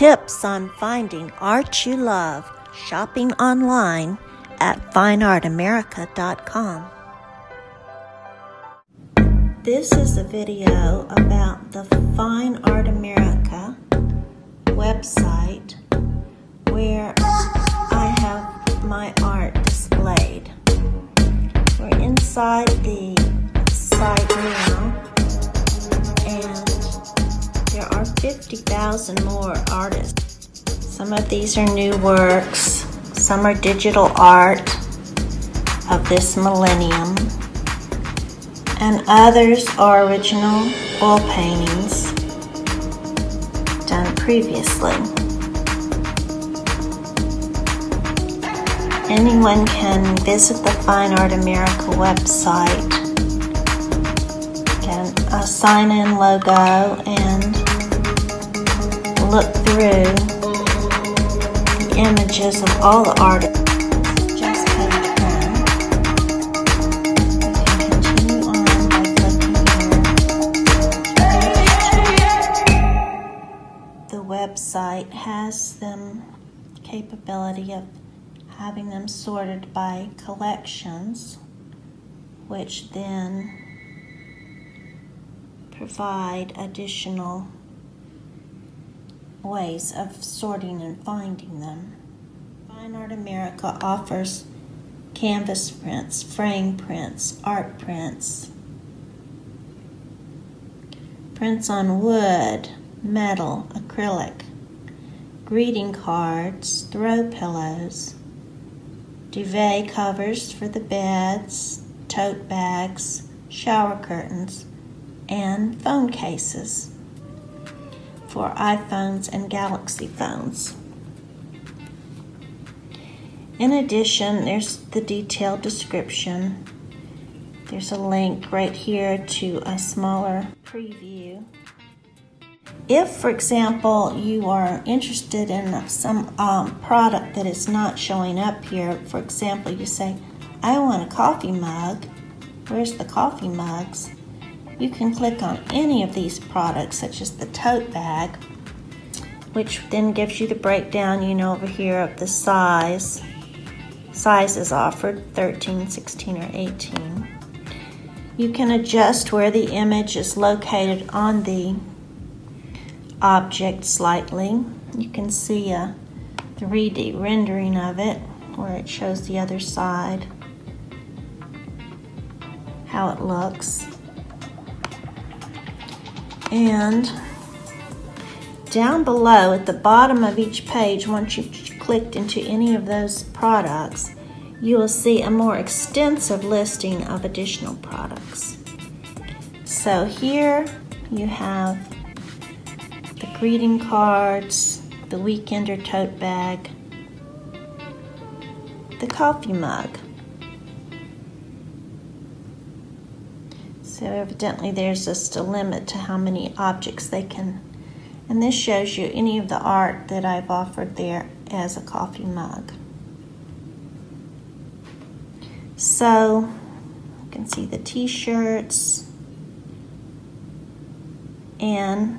tips on finding art you love shopping online at fineartamerica.com. This is a video about the Fine Art America website where I have my art displayed. We're inside the site now 50,000 more artists. Some of these are new works, some are digital art of this millennium, and others are original oil paintings done previously. Anyone can visit the Fine Art America website, get a sign in logo, and look through the images of all the artists. The website has them capability of having them sorted by collections, which then provide additional ways of sorting and finding them. Fine Art America offers canvas prints, frame prints, art prints, prints on wood, metal, acrylic, greeting cards, throw pillows, duvet covers for the beds, tote bags, shower curtains, and phone cases for iPhones and Galaxy phones. In addition, there's the detailed description. There's a link right here to a smaller preview. If, for example, you are interested in some um, product that is not showing up here, for example, you say, I want a coffee mug. Where's the coffee mugs? You can click on any of these products, such as the tote bag, which then gives you the breakdown, you know, over here of the size. Sizes offered 13, 16, or 18. You can adjust where the image is located on the object slightly. You can see a 3D rendering of it where it shows the other side, how it looks. And down below at the bottom of each page, once you've clicked into any of those products, you will see a more extensive listing of additional products. So here you have the greeting cards, the weekender tote bag, the coffee mug. So evidently there's just a limit to how many objects they can. And this shows you any of the art that I've offered there as a coffee mug. So you can see the t-shirts and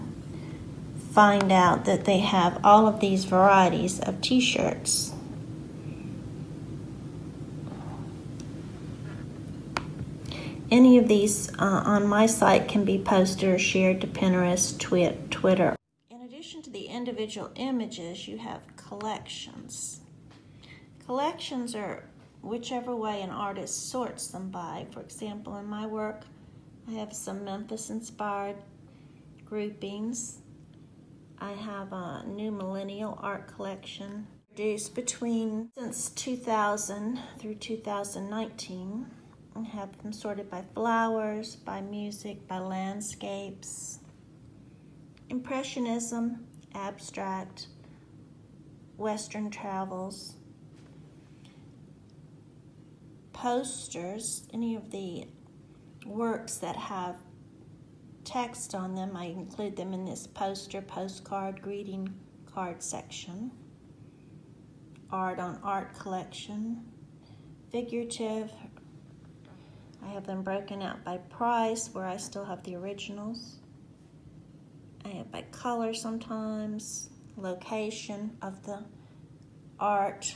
find out that they have all of these varieties of t-shirts. Any of these uh, on my site can be posted or shared to Pinterest, Twit, Twitter. In addition to the individual images, you have collections. Collections are whichever way an artist sorts them by. For example, in my work, I have some Memphis inspired groupings. I have a new millennial art collection produced between since 2000 through 2019. I have them sorted by flowers, by music, by landscapes, impressionism, abstract, western travels, posters, any of the works that have text on them, I include them in this poster, postcard, greeting card section. Art on art collection, figurative. I have them broken out by price where I still have the originals. I have by color sometimes, location of the art,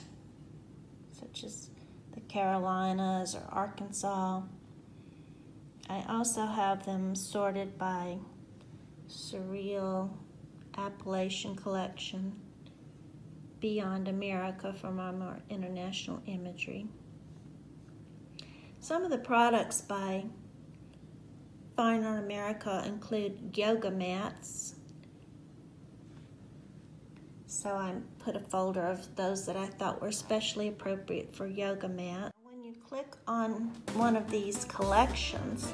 such as the Carolinas or Arkansas. I also have them sorted by Surreal Appalachian Collection, Beyond America from our more international imagery. Some of the products by Fine Art America include yoga mats. So I put a folder of those that I thought were especially appropriate for yoga mat. When you click on one of these collections,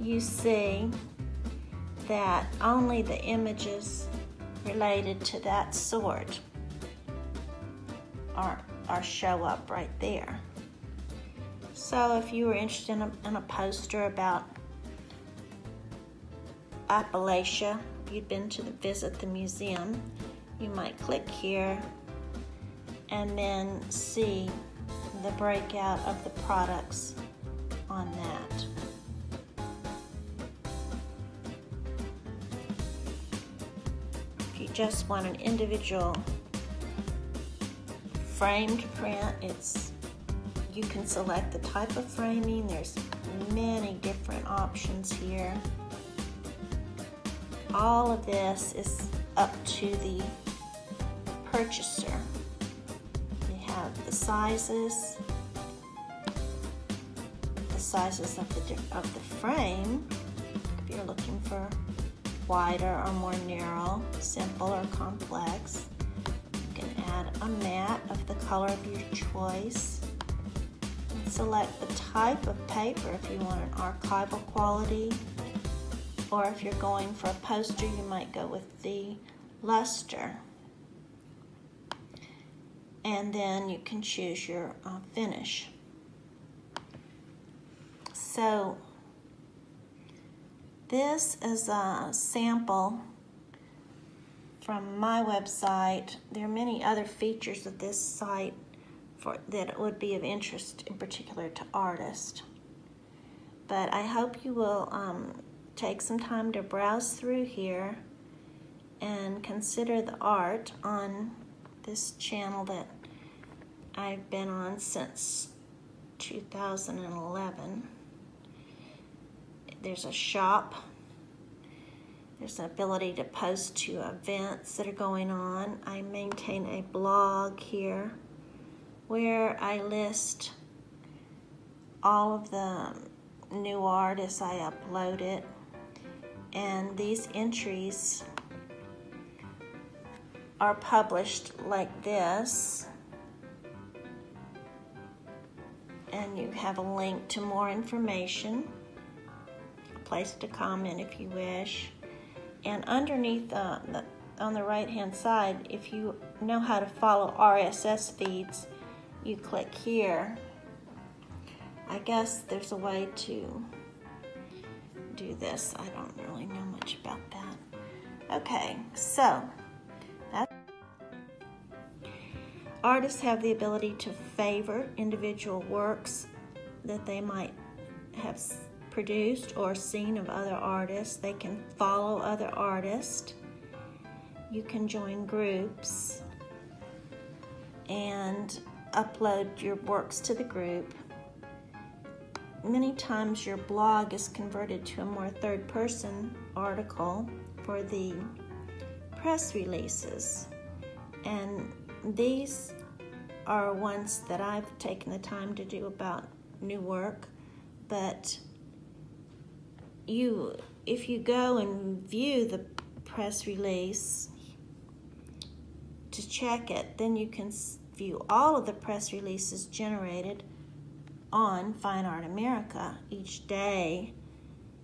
you see that only the images related to that sort are, are show up right there. So if you were interested in a, in a poster about Appalachia, you'd been to the, visit the museum, you might click here and then see the breakout of the products on that. If you just want an individual framed print, it's you can select the type of framing. There's many different options here. All of this is up to the purchaser. You have the sizes, the sizes of the of the frame. If you're looking for wider or more narrow, simple or complex. You can add a mat of the color of your choice select the type of paper if you want an archival quality or if you're going for a poster you might go with the luster. And then you can choose your uh, finish. So this is a sample from my website. There are many other features of this site for that would be of interest in particular to artists. But I hope you will um, take some time to browse through here and consider the art on this channel that I've been on since 2011. There's a shop. There's an ability to post to events that are going on. I maintain a blog here where I list all of the new artists I uploaded. And these entries are published like this. And you have a link to more information a place to comment if you wish. And underneath uh, the, on the right hand side if you know how to follow RSS feeds you click here. I guess there's a way to do this. I don't really know much about that. Okay, so artists have the ability to favor individual works that they might have produced or seen of other artists. They can follow other artists. You can join groups and upload your works to the group. Many times your blog is converted to a more third person article for the press releases. And these are ones that I've taken the time to do about new work, but you if you go and view the press release to check it, then you can view all of the press releases generated on Fine Art America each day.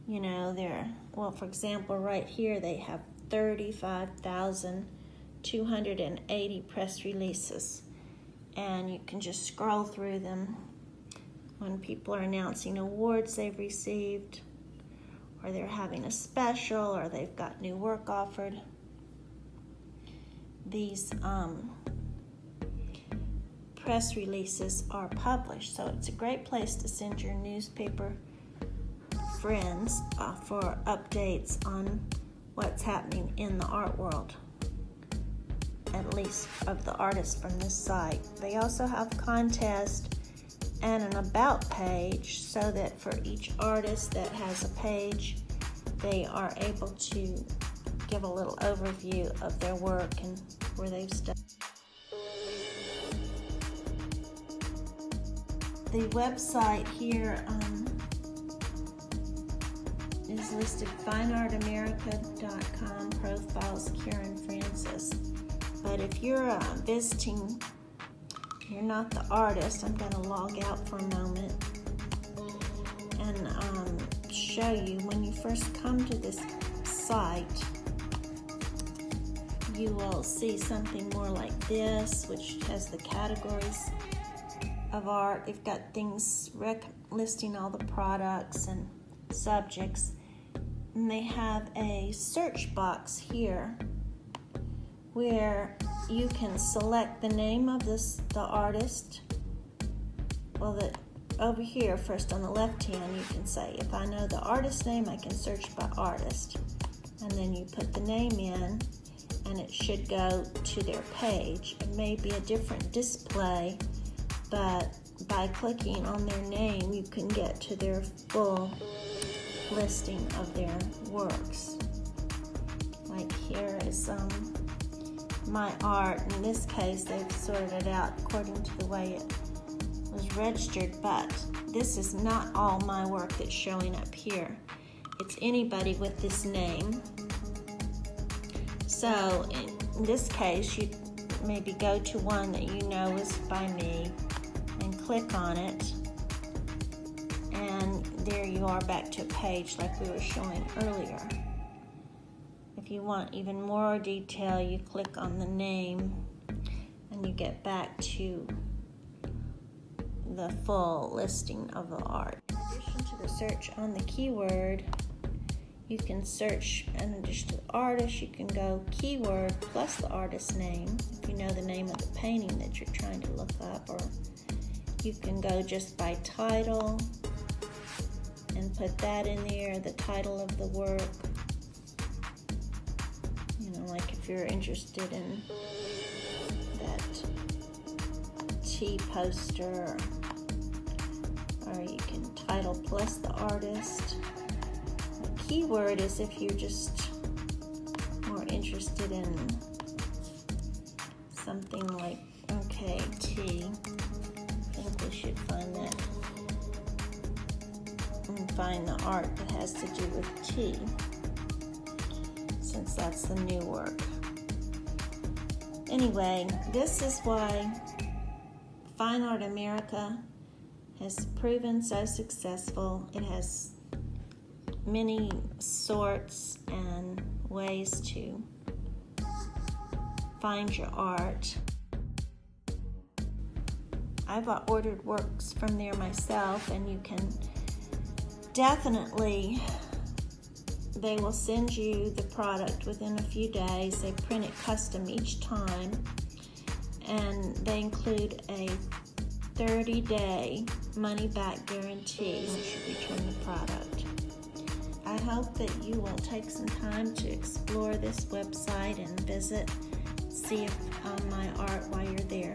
You know, they're, well, for example, right here they have 35,280 press releases. And you can just scroll through them when people are announcing awards they've received, or they're having a special, or they've got new work offered. These um, press releases are published. So it's a great place to send your newspaper friends uh, for updates on what's happening in the art world. at least of the artists from this site. They also have contests and an about page so that for each artist that has a page, they are able to give a little overview of their work and where they've studied. The website here um, is listed fineartamerica.com profiles Karen Francis. But if you're uh, visiting, you're not the artist, I'm going to log out for a moment and um, show you when you first come to this site you will see something more like this which has the categories of art. They've got things rec- listing all the products and subjects. And they have a search box here where you can select the name of this the artist. Well the over here first on the left hand you can say if I know the artist name I can search by artist. And then you put the name in and it should go to their page. It may be a different display but by clicking on their name you can get to their full listing of their works like here is um, my art in this case they've sorted it out according to the way it was registered, but this is not all my work that's showing up here. It's anybody with this name. So in this case, you maybe go to one that you know is by me and click on it. And there you are back to a page like we were showing earlier. If you want even more detail, you click on the name and you get back to the full listing of the art. In addition to the search on the keyword, you can search in addition to the artist, you can go keyword plus the artist's name if you know the name of the painting that you're trying to look up, or you can go just by title and put that in there, the title of the work. You know, like if you're interested in that tea poster or you can title plus the artist. The keyword is if you're just more interested in something like, okay, tea. Should find that and find the art that has to do with tea since that's the new work. Anyway, this is why Fine Art America has proven so successful. It has many sorts and ways to find your art. I've ordered works from there myself, and you can definitely, they will send you the product within a few days. They print it custom each time, and they include a 30 day money back guarantee once you return the product. I hope that you will take some time to explore this website and visit, see if, um, my art while you're there.